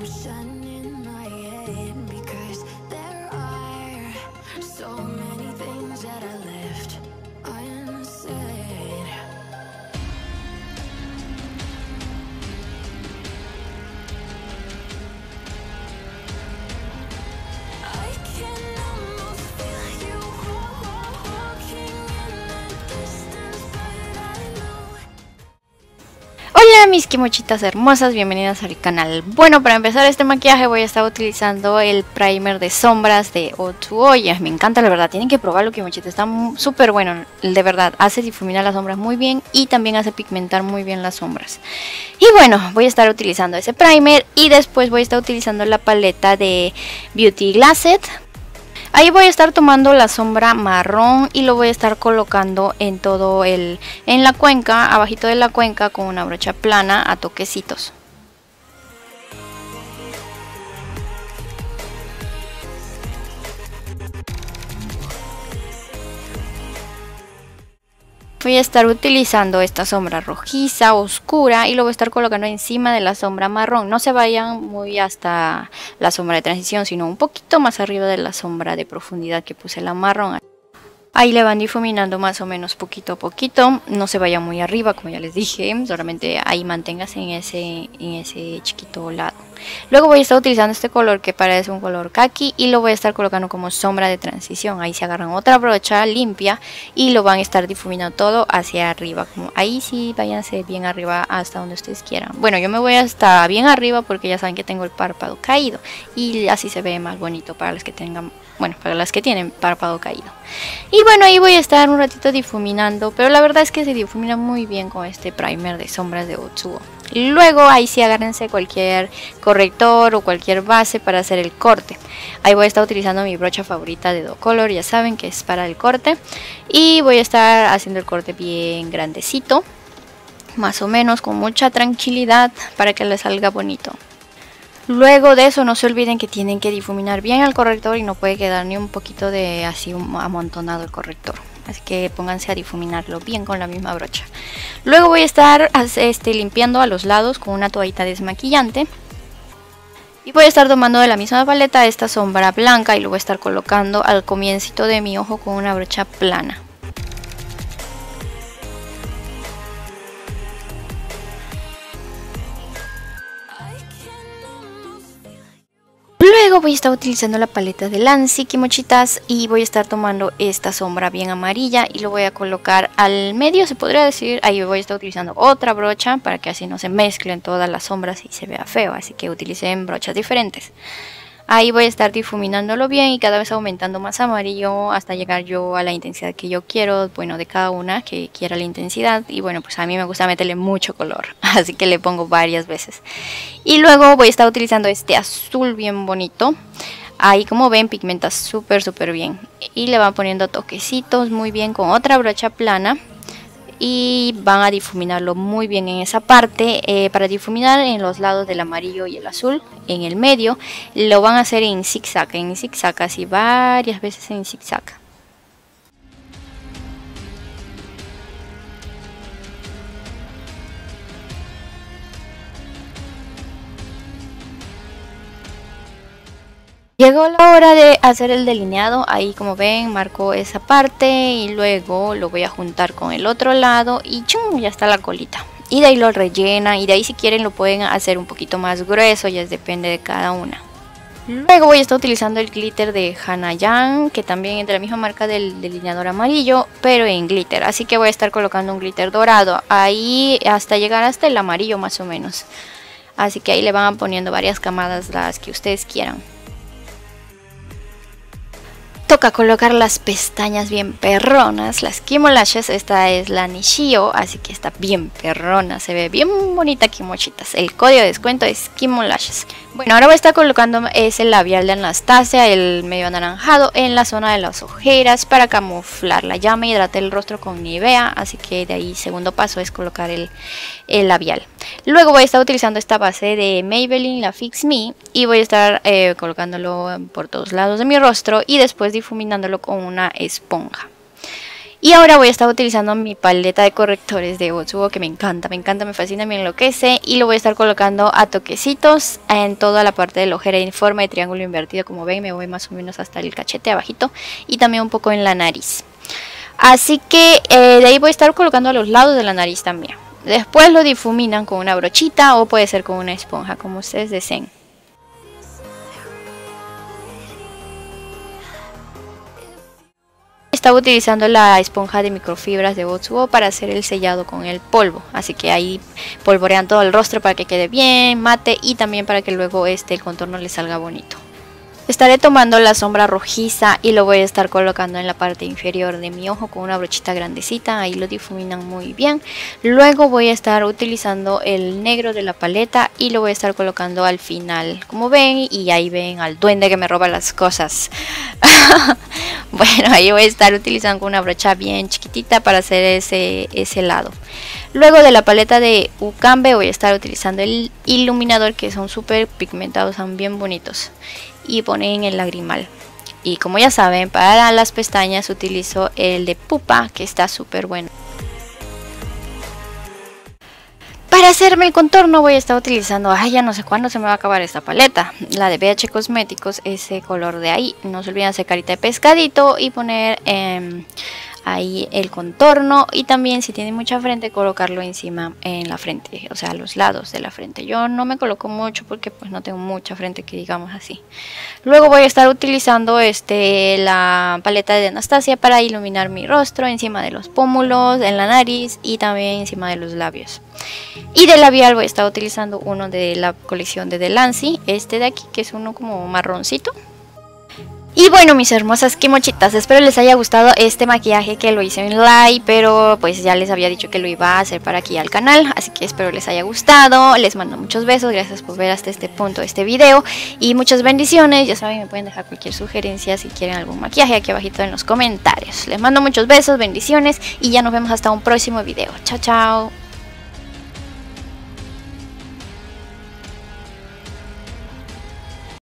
ocean mis kimochitas hermosas, bienvenidas al canal. Bueno, para empezar este maquillaje voy a estar utilizando el primer de sombras de O2O. Ya, me encanta, la verdad, tienen que probarlo kimochitas, está súper bueno, de verdad, hace difuminar las sombras muy bien y también hace pigmentar muy bien las sombras. Y bueno, voy a estar utilizando ese primer y después voy a estar utilizando la paleta de Beauty Glasset Ahí voy a estar tomando la sombra marrón y lo voy a estar colocando en todo el en la cuenca, abajito de la cuenca con una brocha plana a toquecitos. Voy a estar utilizando esta sombra rojiza, oscura y lo voy a estar colocando encima de la sombra marrón. No se vayan muy hasta la sombra de transición, sino un poquito más arriba de la sombra de profundidad que puse la marrón. Ahí le van difuminando más o menos poquito a poquito. No se vaya muy arriba, como ya les dije. Solamente ahí manténgase en ese, en ese chiquito lado. Luego voy a estar utilizando este color que parece un color kaki y lo voy a estar colocando como sombra de transición. Ahí se agarran otra brocha limpia y lo van a estar difuminando todo hacia arriba. Como ahí sí, váyanse bien arriba hasta donde ustedes quieran. Bueno, yo me voy hasta bien arriba porque ya saben que tengo el párpado caído y así se ve más bonito para los que tengan, bueno, para las que tienen párpado caído. Y bueno, ahí voy a estar un ratito difuminando, pero la verdad es que se difumina muy bien con este primer de sombras de Otsubo. Luego ahí sí agárrense cualquier corrector o cualquier base para hacer el corte. Ahí voy a estar utilizando mi brocha favorita de Do Color, ya saben que es para el corte. Y voy a estar haciendo el corte bien grandecito, más o menos con mucha tranquilidad para que le salga bonito. Luego de eso no se olviden que tienen que difuminar bien el corrector y no puede quedar ni un poquito de así amontonado el corrector. Así que pónganse a difuminarlo bien con la misma brocha. Luego voy a estar este, limpiando a los lados con una toallita desmaquillante. Y voy a estar tomando de la misma paleta esta sombra blanca y lo voy a estar colocando al comiencito de mi ojo con una brocha plana. Voy a estar utilizando la paleta de Lancy Kimochitas y voy a estar tomando esta sombra bien amarilla y lo voy a colocar al medio, se podría decir. Ahí voy a estar utilizando otra brocha para que así no se mezclen todas las sombras y se vea feo, así que utilicen brochas diferentes. Ahí voy a estar difuminándolo bien y cada vez aumentando más amarillo hasta llegar yo a la intensidad que yo quiero, bueno, de cada una que quiera la intensidad. Y bueno, pues a mí me gusta meterle mucho color, así que le pongo varias veces. Y luego voy a estar utilizando este azul bien bonito. Ahí como ven pigmenta súper súper bien. Y le van poniendo toquecitos muy bien con otra brocha plana y van a difuminarlo muy bien en esa parte. Eh, para difuminar en los lados del amarillo y el azul en el medio lo van a hacer en zigzag en zigzag así varias veces en zigzag Llegó la hora de hacer el delineado, ahí como ven marco esa parte y luego lo voy a juntar con el otro lado y ¡chum! ya está la colita. Y de ahí lo rellena y de ahí si quieren lo pueden hacer un poquito más grueso, ya depende de cada una. Luego voy a estar utilizando el glitter de Hanayan, que también es de la misma marca del delineador amarillo, pero en glitter. Así que voy a estar colocando un glitter dorado ahí hasta llegar hasta el amarillo más o menos. Así que ahí le van poniendo varias camadas las que ustedes quieran. Toca colocar las pestañas bien perronas, las Kimo Lashes, esta es la Nishio, así que está bien perrona, se ve bien bonita Kimochitas. El código de descuento es Kimo Lashes. Bueno, ahora voy a estar colocando ese labial de Anastasia, el medio anaranjado, en la zona de las ojeras para camuflar la llama y hidrate el rostro con Nivea, así que de ahí segundo paso es colocar el, el labial. Luego voy a estar utilizando esta base de Maybelline, la Fix Me, y voy a estar eh, colocándolo por todos lados de mi rostro y después difuminándolo con una esponja. Y ahora voy a estar utilizando mi paleta de correctores de Otsubo que me encanta, me encanta, me fascina, me enloquece. Y lo voy a estar colocando a toquecitos en toda la parte del ojera en forma de triángulo invertido. Como ven, me voy más o menos hasta el cachete abajito y también un poco en la nariz. Así que eh, de ahí voy a estar colocando a los lados de la nariz también. Después lo difuminan con una brochita o puede ser con una esponja, como ustedes deseen. Estaba utilizando la esponja de microfibras de Botsubo para hacer el sellado con el polvo. Así que ahí polvorean todo el rostro para que quede bien, mate y también para que luego este el contorno le salga bonito. Estaré tomando la sombra rojiza y lo voy a estar colocando en la parte inferior de mi ojo con una brochita grandecita, ahí lo difuminan muy bien. Luego voy a estar utilizando el negro de la paleta y lo voy a estar colocando al final, como ven, y ahí ven al duende que me roba las cosas. bueno, ahí voy a estar utilizando una brocha bien chiquitita para hacer ese, ese lado. Luego de la paleta de Ucambe voy a estar utilizando el iluminador que son súper pigmentados, son bien bonitos y ponen el lagrimal. Y como ya saben, para las pestañas utilizo el de pupa, que está súper bueno. Para hacerme el contorno voy a estar utilizando, ay ya no sé cuándo se me va a acabar esta paleta, la de BH Cosméticos, ese color de ahí. No se olviden hacer carita de pescadito y poner eh, ahí el contorno y también si tiene mucha frente colocarlo encima en la frente, o sea, a los lados de la frente. Yo no me coloco mucho porque pues no tengo mucha frente que digamos así. Luego voy a estar utilizando este la paleta de Anastasia para iluminar mi rostro encima de los pómulos, en la nariz y también encima de los labios. Y de labial voy a estar utilizando uno de la colección de Delancey, este de aquí que es uno como marroncito y bueno, mis hermosas mochitas, espero les haya gustado este maquillaje que lo hice en live, pero pues ya les había dicho que lo iba a hacer para aquí al canal, así que espero les haya gustado. Les mando muchos besos, gracias por ver hasta este punto este video y muchas bendiciones. Ya saben, me pueden dejar cualquier sugerencia si quieren algún maquillaje aquí abajito en los comentarios. Les mando muchos besos, bendiciones y ya nos vemos hasta un próximo video. Chao, chao.